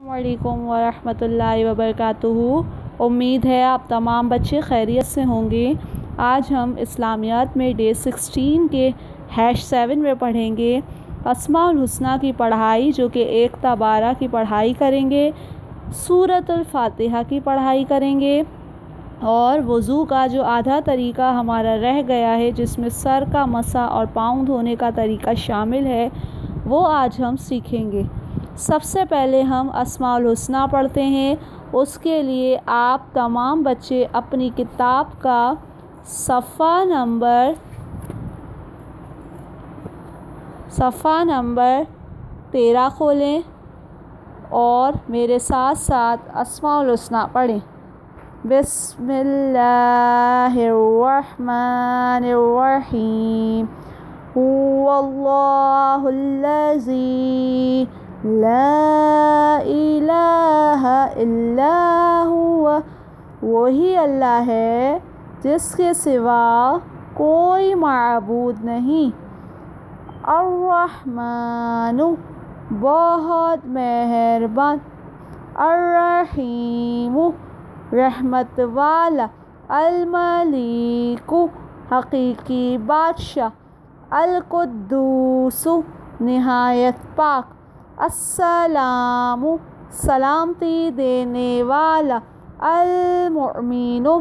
वालेकुम वरहमतुल्लाहि वबरकातुहू उम्मीद है आप तमाम बच्चे खैरियत से होंगे। आज हम इस्लामियात में डे सिक्सटीन के हैश सेवन में पढ़ेंगे। असमाउल हुस्ना की पढ़ाई जो कि एक बारह की पढ़ाई करेंगे। फातिहा की पढ़ाई करेंगे। और वज़ू का जो आधा तरीका हमारा रह गया है, जिसमें सर का मसा और पाँव धोने का तरीका शामिल है, वो आज हम सीखेंगे। सबसे पहले हम असमाउल हुस्ना पढ़ते हैं। उसके लिए आप तमाम बच्चे अपनी किताब का सफ़ा नंबर सफ़ा नंबर तेरह खोलें और मेरे साथ साथ असमाउल हुस्ना पढ़ें। हुवल्लाहुल्लज़ी। ला इलाहा इल्ला हुआ वही अल्लाह है जिसके सिवा कोई मबूद नहीं। अर्रहमानु बहुत मेहरबान। अर्रहीमु रहमत वाला अलमलिकु हकीकी बादशाह। अलकुद्दूसु नहायत पाक। अस्सलामु सलामती देने वाला अलमुमिनु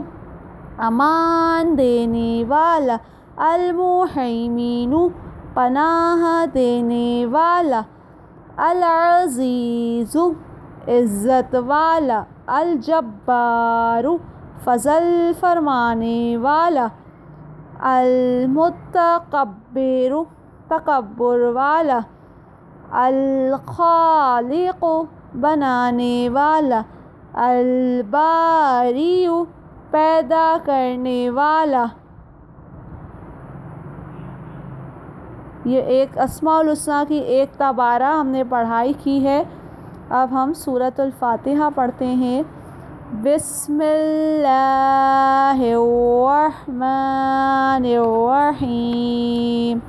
अमान देने वाला अलमुहैमिनु पनाह देने वाला अलअज़ीज़ु इज़्ज़त वाला अलजब्बारु फ़ज़ल फरमाने वाला अलमुतकब्बिरु तकब्बुर वाला अलखालिक बनाने वाला अलबारियु पैदा करने वाला ये एक असमाउल हुस्ना की एक तबारा हमने पढ़ाई की है अब हम सूरतुल फातिहा पढ़ते हैं बिस्मिल्लाहिर्रहमानिर्रहीम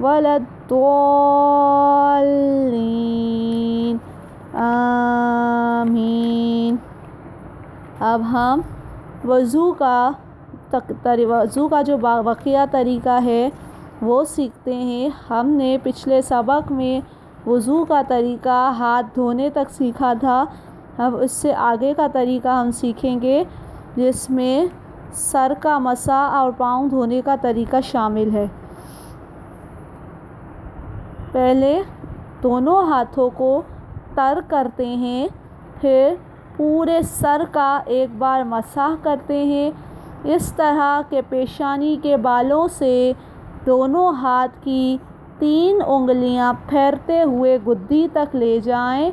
वलद्दॉल्लीन आमीन अब हम वज़ू का वज़ू का जो बकिया तरीका है, वो सीखते हैं। हमने पिछले सबक में वज़ू का तरीका हाथ धोने तक सीखा था। अब इससे आगे का तरीका हम सीखेंगे, जिसमें सर का मसा और पाँव धोने का तरीका शामिल है। पहले दोनों हाथों को तर करते हैं, फिर पूरे सर का एक बार मसाह करते हैं। इस तरह के पेशानी के बालों से दोनों हाथ की तीन उंगलियाँ फैरते हुए गुद्दी तक ले जाएँ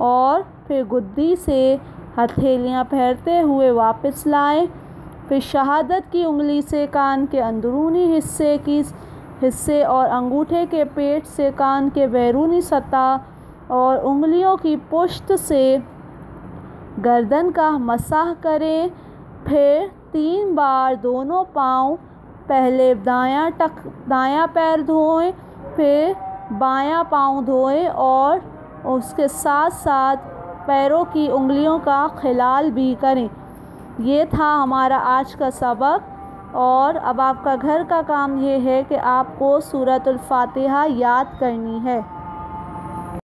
और फिर गुद्दी से हथेलियाँ फैरते हुए वापस लाएँ। फिर शहादत की उंगली से कान के अंदरूनी हिस्से की हिस्से और अंगूठे के पेट से कान के बैरूनी सतह और उंगलियों की पुश्त से गर्दन का मसाह करें। फिर तीन बार दोनों पाँव पहले दायां टक, दायां पैर धोएँ, फिर बायां पाँव धोएँ और उसके साथ साथ पैरों की उंगलियों का खिलाल भी करें। ये था हमारा आज का सबक। और अब आपका घर का काम ये है कि आपको सूरतुल फातिहा याद करनी है।